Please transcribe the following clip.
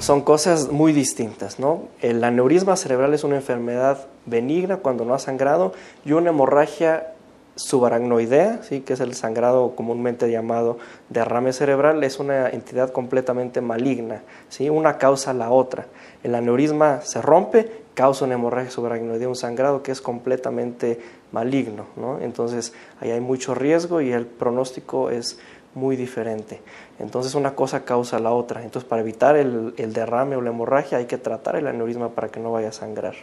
son cosas muy distintas, ¿no? El aneurisma cerebral es una enfermedad benigna cuando no ha sangrado y una hemorragia subaracnoidea, ¿sí? que es el sangrado comúnmente llamado derrame cerebral, es una entidad completamente maligna, ¿sí? una causa la otra. El aneurisma se rompe, causa una hemorragia subaracnoidea, un sangrado que es completamente maligno. ¿no? Entonces ahí hay mucho riesgo y el pronóstico es muy diferente. Entonces una cosa causa la otra. Entonces para evitar el, el derrame o la hemorragia hay que tratar el aneurisma para que no vaya a sangrar.